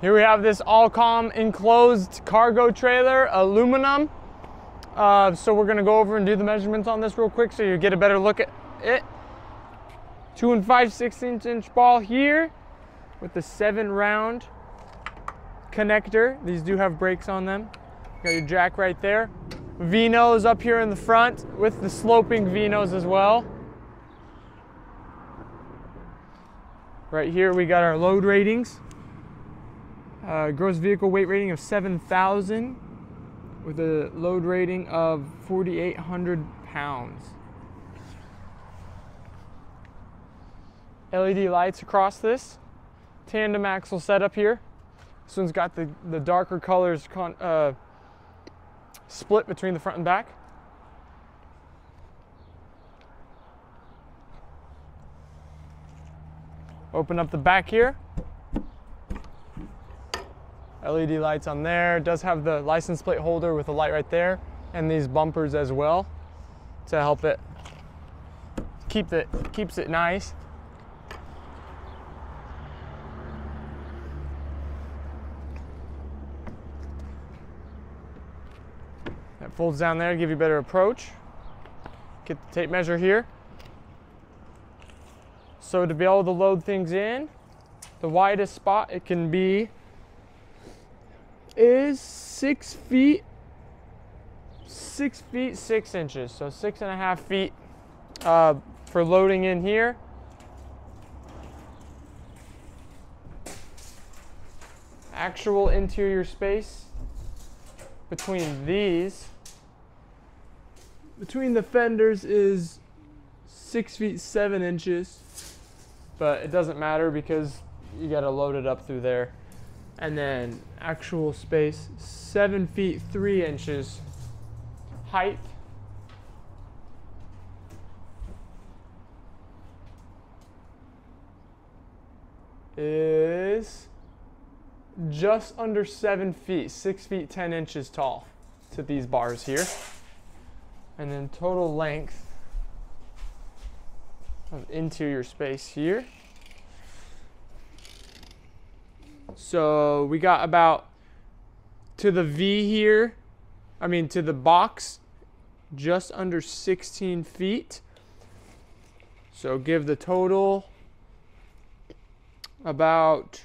Here we have this Alcom enclosed cargo trailer, aluminum. Uh, so we're gonna go over and do the measurements on this real quick so you get a better look at it. Two and five sixteenth inch ball here with the seven round connector. These do have brakes on them. Got your jack right there. V-nose up here in the front with the sloping V-nose as well. Right here we got our load ratings. Uh, gross vehicle weight rating of 7,000 with a load rating of 4,800 pounds. LED lights across this. Tandem axle setup here. This one's got the, the darker colors con, uh, split between the front and back. Open up the back here. LED lights on there. It does have the license plate holder with a light right there and these bumpers as well to help it keep it keeps it nice. That folds down there to give you better approach. Get the tape measure here. So to be able to load things in, the widest spot it can be is six feet, six feet, six inches. So six and a half feet uh, for loading in here. Actual interior space between these, between the fenders is six feet, seven inches, but it doesn't matter because you gotta load it up through there and then actual space seven feet three inches height. Is just under seven feet six feet ten inches tall to these bars here. And then total length of interior space here so we got about to the V here, I mean to the box, just under 16 feet. So give the total about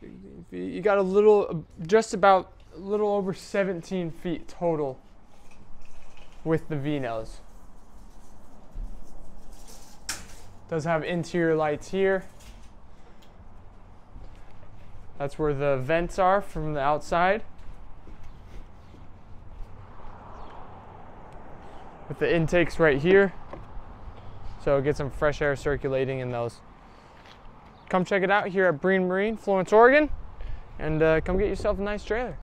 16 feet. You got a little, just about a little over 17 feet total with the V-nose. Does have interior lights here. That's where the vents are from the outside. With the intakes right here. So get some fresh air circulating in those. Come check it out here at Breen Marine, Florence, Oregon. And uh, come get yourself a nice trailer.